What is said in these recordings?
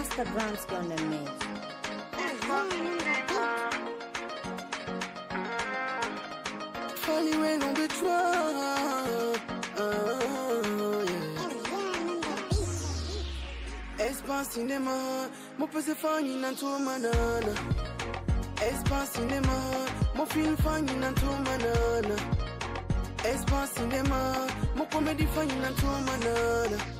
Brownsky on the mix. Funny track. Espace cinéma, mon peu c'est funny nan tout manana. Espace cinéma, mon film funny nan tout manana. Espace cinéma, mon comédie funny nan manana.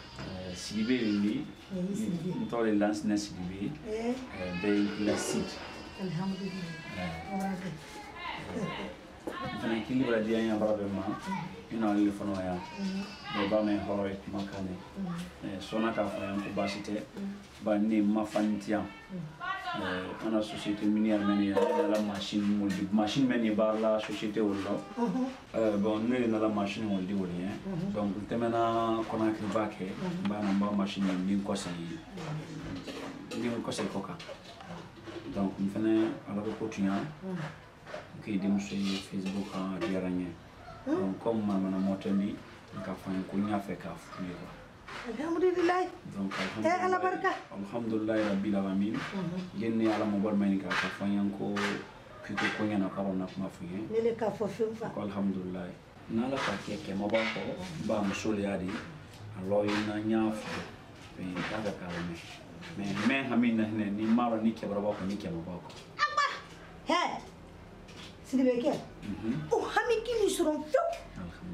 sidibe ye nin de eh. n tɔgɔ de lansina sidibe ye bɛɛ ye kilasi n fana kili bara diya ya bara bɛ ma i na ale fana ya bɛɛ ba mɛn hɔrɔ ye kuma kan ne sɔnna k'a fɔ yan ko baasi tɛ ba ne ma mm. fani Eh, ana société minière mɛni yan ne nana machine moldi machine mɛ nin b'a la société wolo la Euh, bon ne ye nala machine woldi woli ye donc n tɛmɛna kɔnakiri ba kɛ n b'a na n b'a machine ye n bin kɔsɛ n bin kɔsɛ kɔ kan donc n fɛnɛ ala ko ko tunya n k'i denmuso ye facebook kan a diyara n ye donc comme mamana mɔtɛndi n ka fɔ n ye ko n y'a fɛ k'a f'u ye quoi alhamdulillahi te ala barka alhamdulillahi alamin. Genni ala mo bor ka ka fanyan piko ko ngena kuma funye nele ka fo fim fa. Alhamdulillahi na ka ke ke ba ko ba mo sole yadi aloyi na me me hamina ne ni maro ni ke bro ni ke mo ba ko. Aba! He! O mhm. hami kini suron fiu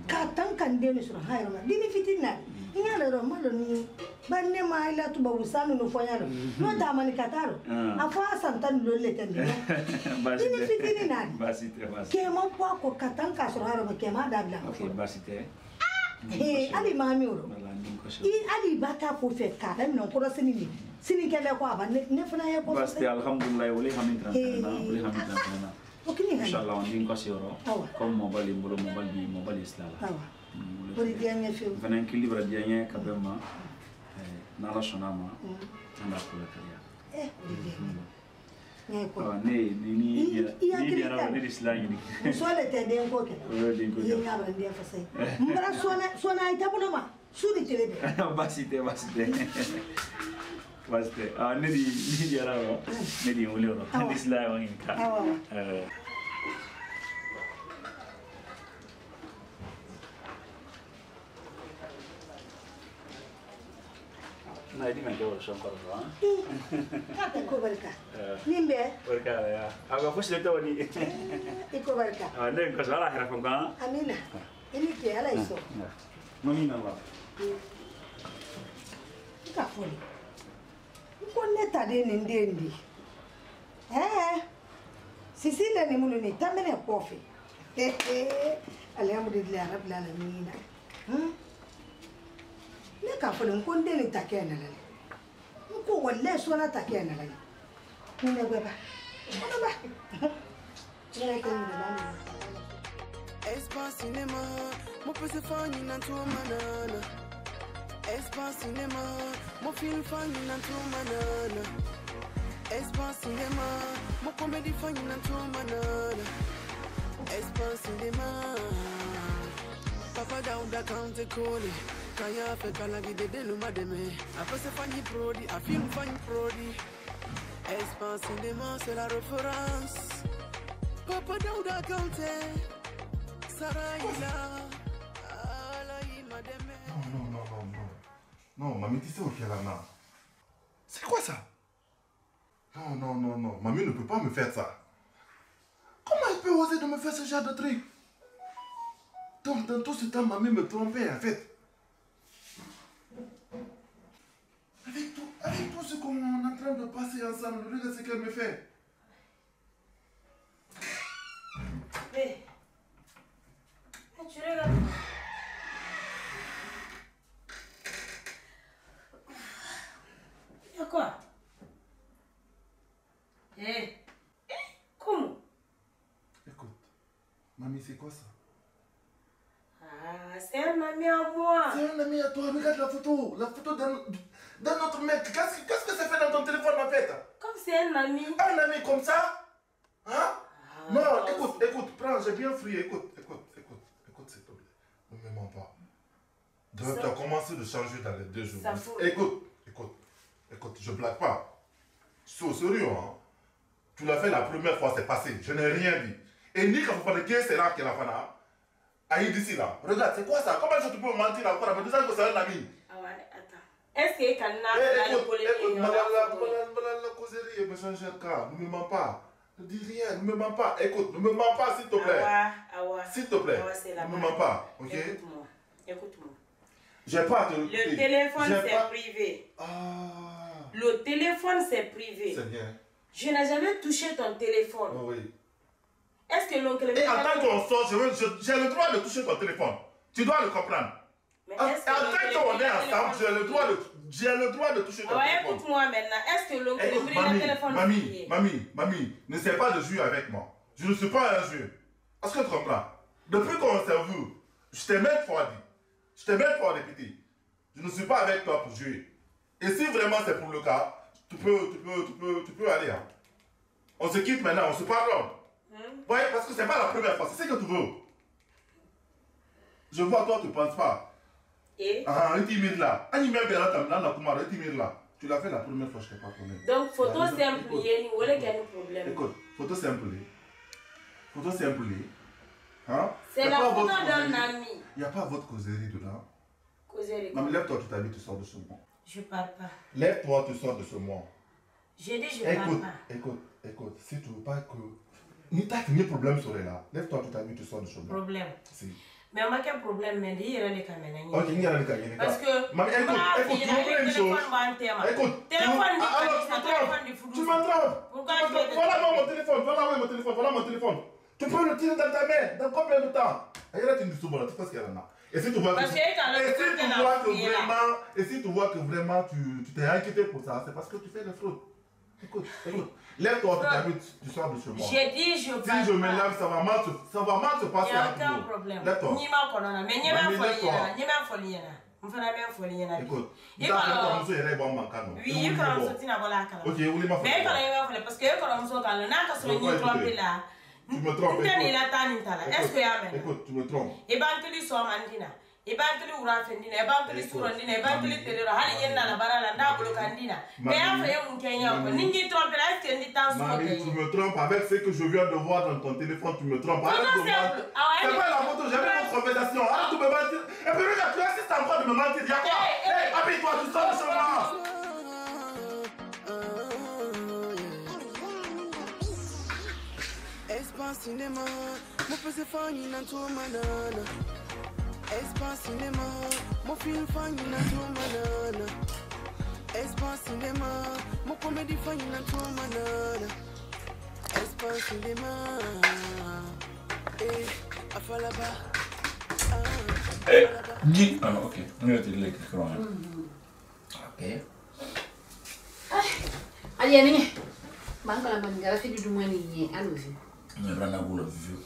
ka tan kan deni suron. Hayro ma dini fitin na inyaloro malo ni banne ma ila tu babu sanu no foyalo mhm. no da mani kataro. Ah. Afo asan tan lo le tan dino dini fitini na basite basite ke mo po ko katan ka so haro ke ma da bla okay basite eh ali mami oro. I ali bata ko fe ka da no ko sini ni. Sini ke le ko aba ne fana ye ko basite alhamdulillah wali hamin tan na wali hamin tan na o kini inshallah on din ko si oro comme mobile mbolo mobile bi mobile islam o de diya n ye fewu n fana kili bɛ diya n ye ka bɛn ma eh, n'ala sɔnna ma an b'a ko lakariya ɛ o de diya n ye n ye kɔ Ɔ, ne ni diyara ne de sila ɲini muso le tɛ den ko kɛ O ye den ko i ye kɛ. ɲabaranden fasa ye n bara sɔnna sɔnna a ye tabolo ma su ni tele bɛ baasi tɛ baasi tɛ baasi tɛ Ah, ne de ni diyara ne de ye n wele ne de sila wa ɲini ನಾಯ್ಟಿಂಗ್ ಅಂತ ಸಂಪರ್ಕ ಇಕ್ಕೋ ಬರ್ಕ ನಿಂಬೆ ಬರ್ಕ ಆಗ ಫಸ್ಟ್ ಇರ್ತವನಿ ಇಕ್ಕೋ ಬರ್ಕ ಅಲ್ಲೇ ಕಸಾಲ ಹಾಕಿರಕ್ಕ ಅಮೀನ ಇಲ್ಲಿಕ್ಕೆ ಅಲ್ಲ ಇಸೋ ಮಮೀನ ಅಲ್ಲ ಇಕ್ಕ ಫೋನಿ ಕೊನ್ನೆ ತಡೆ ನಿಂದೆ ನಿಂದಿ ಏ ಸಿಸಿಲ ನಿಮ್ಮಲು ನಿತ್ತಮನೆ ಕಾಫಿ ಅಲ್ಹಮ್ದುಲಿಲ್ಲಾಹ್ ರಬ್ಬಿಲ್ ಆಲಮೀನ್ ಹ್ಞೂ ne k'a fɔ nin ko n den ta kɛ nana n ko ne sɔnna ta kɛ nana ni ne ne ba ne kɛ nin Espace cinéma, mon in a two manana. Espace cinéma, mon film fan in a two manana. Espace cinéma, mon comédie fan in a two manana. Espace cinéma, Papa down the county. Kaya la. Papa madame. Non, non, non, non, non. Mamie, tu sais au qu'elle en a? C'est quoi ça? Non, non, non, non. Mamie ne peut pas me faire ça. Comment elle peut oser de me faire ce genre de truc? Donc, dans tout ce temps, mamie me trompait, en fait. Tout ce qu'on est en train de passer ensemble, regarde ce qu'elle me fait. Hé. Tu regardes. Il y a quoi? Hé hey. Comment? Écoute, mamie, c'est quoi ça? Ah, c'est un ami à moi. C'est un ami à toi, regarde la photo. La photo d'un autre mec. Qu'est-ce que- ça fait dans ton téléphone en fait Comme c'est un ami. Un ami comme ça? Hein? Non, Ah, écoute, écoute, prends, j'ai bien fouillé. Écoute, écoute, écoute, écoute, s'il te plaît. Ne me mens pas. Tu as commencé de changer dans les deux jours. Ça fout. Écoute, écoute, écoute, je blague pas. Je suis au sérieux, hein. Tu l'as fait la première fois, c'est passé. Je n'ai rien dit. Et ni quand vous parlez c'est là qu'elle a fait là. Aïe d'ici là. Regarde, c'est quoi ça? Comment est-ce que tu peux me mentir encore? En me disant que c'est un ami Ah ouais, attends. Est-ce qu'il can Eh, na écoute, polémique a madame la, causerie et monsieur Cherka, ne me mens pas. Ne dis rien, ne me mens pas. Écoute, ne me mens pas, s'il te plaît. Ah ouais, ah ouais. S'il te plaît. Ah ne me mens pas, ok? Écoute-moi, écoute-moi. J'ai pas à te Le téléphone, c'est privé. Ah, Le téléphone, c'est privé. c'est bien. Je n'ai jamais touché ton téléphone. Oh, oui. Est-ce que l'oncle Et en tant qu'on sort, j'ai le droit de toucher ton téléphone. Tu dois le comprendre. Mais En, en tant qu'on est le ensemble, j'ai le droit de, j'ai le droit de toucher ton Ah ouais, téléphone. écoute-moi maintenant. Est-ce que l'oncle Écoute, le mamie, téléphone mamie, mamie, mamie, n'essaie pas de jouer avec moi. Je ne suis pas un jeu. Est-ce que tu comprends? Depuis qu'on s'est vu, je t'ai même fois dit, je t'ai même fois répété, je ne suis pas avec toi pour jouer. Et si vraiment c'est pour le cas, tu peux, tu peux, tu peux, tu peux aller. hein. On se quitte maintenant, on se pardonne. Hein? Ouais, parce que c'est pas la première fois, c'est ce que tu veux. Je vois toi, tu ne penses pas. Et? Ah, un timide là. Un timide là, un timide là. Tu l'as fait la première fois, je t'ai pas connu. donc photo simple écoute. yeni wala gani problème? Écoute, photo simple. Photo simple. Hein? C'est Y a la pas photo d'un ami. Il n'y a pas votre causerie dedans? Causerie. Maman, lève-toi, tu t'habilles, tu sors de ce monde. Je parle pas. Lève-toi, tu sors de ce monde. J'ai dit je parle Écoute, pas. écoute, écoute, si tu veux pas que. Ni t'as fini problème sur là. Lève-toi, tu t'habilles, tu sors de ce monde. Problème. Si. Mais on a quel problème mais il y a les caméras. Ok, il y a le cas, il y a le cas. Parce que Maman, écoute, Ah, écoute, il tu y a veux une le chose. téléphone en Téléphone tu dit ah, tu téléphone. Tu me trompes. Pourquoi Tu me tu trompes. fais Voilà mon téléphone, voilà mon téléphone, voilà mon téléphone. Tu peux le tirer dans ta main, dans combien de temps? Et là, tu me dis souvent, tu fais ce qu'il y a. Et si tu vois que, et si tu vois que vraiment, et si tu vois que vraiment tu tu t'es inquiété pour ça, c'est parce que tu fais des fraudes. Écoute, écoute, lève-toi, tu tu sors de chez moi. J'ai dit je Si je me lève, ça va mal se, ça va mal se Il passer n'y a aucun problème. Lève-toi. Ni ma colonne, mais ni ma folie. lève-toi. Ni ma folie. Mon frère m'a folie. Écoute, Et tu as fait alors ton monsieur, il est bon, mancano. Oui, il y a un sorti na bola kala. Ok, est ma Mais photo quand il m'a folie parce que quand on se calme, n'a. Tu me trompes. La tala. Est-ce que y a même? Écoute, tu me trompes. E b'an kili e b'an kili wura fɛ dina b'an kili sura dina b'an kili tele la hali yen nana bara la n'a bolo kan dina mais y'a fɛ ye mun kɛ ɲɛ ko ni n k'i trompe la est ce que n ti tan sugu Marie, kɛ tu me trompes avec ce que je viens de voir dans ton téléphone, tu me trompes. Arrête de mentir. Ah C'est mais- pas la photo, j'ai vu notre conversation. Arrête de me mentir. Et puis regarde, tu assistes encore de me mentir. Y'a quoi? Hey, hey. Hey, habille-toi, tu sors de chez moi. Espace cinéma, mon pèse fanny na to manana. Espace cinéma, mon film fanny na to manana. Espace cinéma, mon comédie fanny na to manana. Espace cinéma, eh, afalaba. Ah, Eh, afalaba. Di. Ah, ok. Nu är det lite kvar. Okej. Aliya ni Bang kala ban gara fi du mani ni anu fi. Nu är det gulo viu.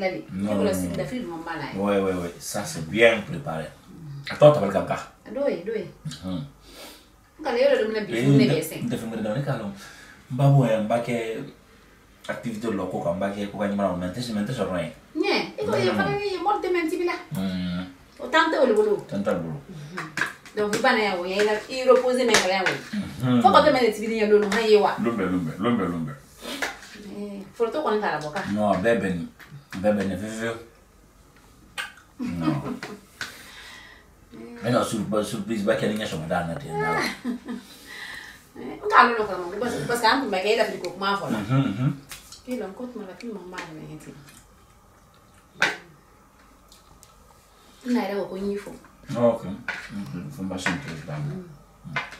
Non, la non, si non. Oui, oui, oui. Ça, c'est bien préparé. Attends, t'as pas le caca. Doi, doi. Kala yoro dum na bi fu ne bese. Nte fingere dani kalo. Mbabu ya mbake activité lo ko ka mbake ko ka nyama mente si mente so roy. Nye, e ko ye fara ni mo de menti bila. Hmm. O tante o bolo. Tanta bulu. Donc bana ya wo ya i reposer me kala ya wo. Hmm. Fo ko te menti bi ni lo no ha ye wa. Lumbe, lumbe, lumbe, lumbe. Eh, foto ko ngala boka. No, bebe ni. wij zijn vervuur. No. Ina surprise ba kenan ya shiga da na tin. Ka lo lokal mun ba ba san kun ba kai da ko kuma fa. Mhm. Kila ko tuma da kin mamma da yake. Ina da ko kun yi fo. een Mhm. Fun ba shin to da. Mhm.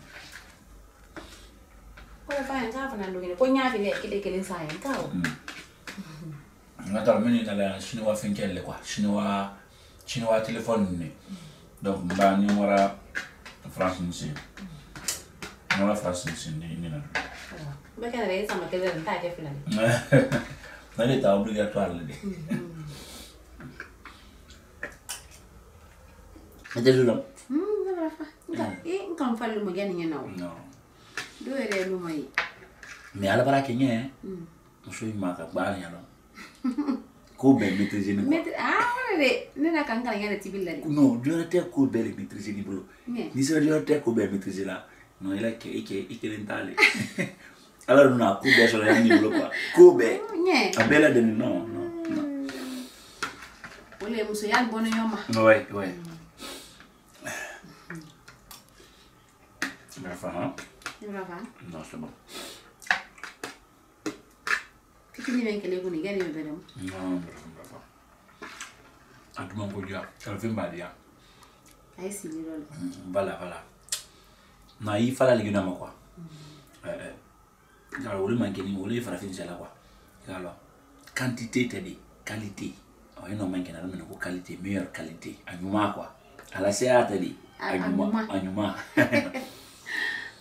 ko ñaafile kile kile saa yen kaw nga tara min tala chinois finkel le quoi chinois chinois téléphone ni donc mba ni wara france ni sin ni wara france ni sin ni na ba kana re sama kele ta ke filan na le ta obligatoire le de Ada dulu. Hmm, nggak apa-apa. Enggak, ini kamu paling mau jadi nyenau. No dɔw yɛrɛ ye lumu ye mais ala bara kɛ ɲɛ muso in ma ka gbaa ɲɛ dɔn ko bɛɛ maîtriser ni quoi wala de ne na kan kalan yɛrɛ tibili la de non jɔyɔrɔ tɛ ko bɛɛ de maîtriser ni bolo n'i sera jɔyɔrɔ tɛ ko bɛɛ maîtriser la non i la kɛ i kɛ i kelen t'ale ala dun n'a ko bɛɛ sɔrɔ yanni bolo quoi ko bɛɛ a bɛɛ lajɛlen non non non o le ye musoya bɔ ni ɲɔgɔn ma ouais ouais enfin hein Non, c'est bon. Kikinyimekele kuni gani mbele mu? Non, baba. Atuma ngojua, alvimba dia. Ai si ni lolo. tu bala. Na hii fala ligina makwa. Eh eh. Ngalo ule mankeni ule farafin sala kwa. Ngalo. Quantité tadi, qualité. Oh, qualité, meilleure qualité. Anyuma kwa. Ala sea tadi. Anyuma, anyuma.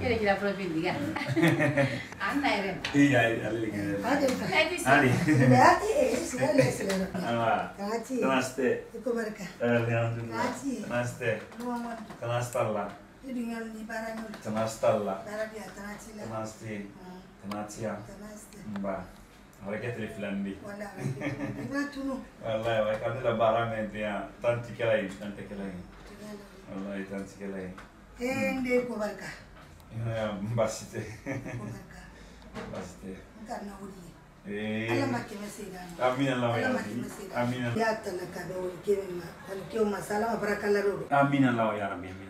Kira kira provinsi kan? Anna ya? Iya, ini Ada. Ali. Berarti ini sudah ini sudah. ini Kaji. Namaste. Iku ini Alhamdulillah. ini Namaste. ini Kenastallah. ini di ini Kenastallah. ini dia kenastillah. Kenasti. Kenastiam. Kenasti. Mbak. Mereka telefon di. Walau, kita tunu. Walau, mereka ni lebaran ni dia tanti ini tanti ini Walau, ini kelain. ende kobarka mbasi te. Mbasi te. Nkarna wuli eh. ala makema sedanaaminalayaatana kadawol kewma kewma salama barakalla ɗo ɗo aminalawa yarabi amin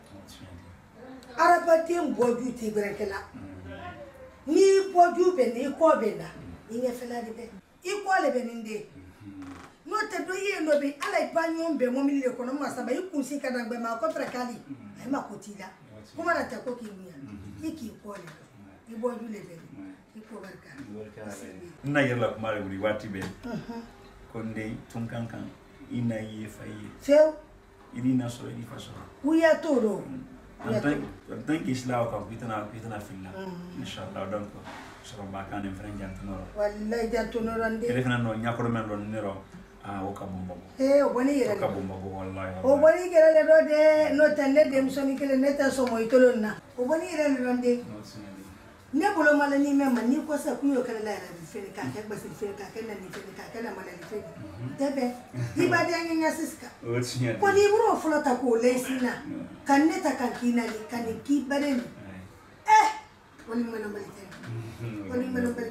adamaden bɔju tɛ gbɛrɛnkɛ la. N'i bɔju bɛ na i kɔ bɛ na i ɲɛfɛla de bɛ i kɔ de bɛ nin de. N'o tɛ dɔ i ye nɔ bi ala i ba ɲɔgɔn bɛn mɔmili de kɔnɔ. Ma saba. I kunsi ka na gbɛma a kɔ taara k'ali a ma ko t'i la. Ko mana tɛ ko k'i munya i k'i kɔ de i bɔju de bɛ i kɔ barika n na yɛrɛ la kuma de wuli waati bɛɛ. Ko n den tun kan. Kan i na ye fa ye. fewu. i n'i nasɔrɔ i n'i fa sɔrɔ kuya t'o don en tant qu'islam kan k'i tɛna k'i tɛna fili la inshallah donc sɔrɔba kan nin fɛnɛ janto nɔrɔ walayi janto nɔrɔ n den ele fɛnɛ nɔ ɲakɔrɔ mɛn dɔ ne rɔ ah o ka bon bago ee o bɔn'i yɛrɛ ka bon bago walayi o bɔn'i yɛrɛ de dɔ dɛ n'o tɛ ne denmusonin kelen ne tɛ sɔn mɔ i tolon na o bɔn'i yɛrɛ de dɔ n den ne bolo mala ni mema ni ko sa kuyo kala la rabi fere ka ka ba sin fere ka ka na ni fere ka ka na mala ni fere. Tebe di ba de anya siska. Ko di bro folo ta ko le e sina kan ne ta kan kina ni kan ki bare ni eh woni mana mala ni woni mana mala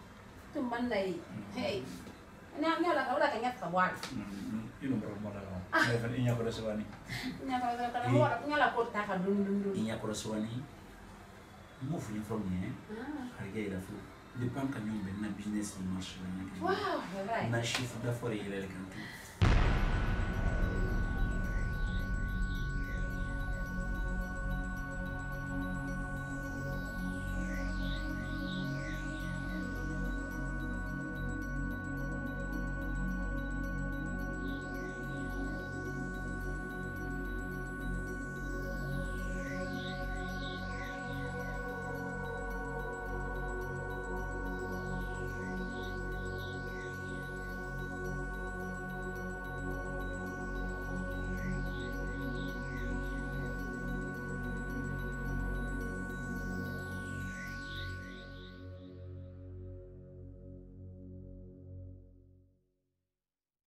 tum man lay mm-hmm. hey. Na mi ola ola kanya kawal ino bro mo na ay fan inya ko reswani inya ko reswani mo ola inya la ko ta ka dun dun dun. Inya ko reswani mo fuli from ni ah. harge ila fu. Depend kan yom ben na business ni marche wow right na chiffre d'affaires il est le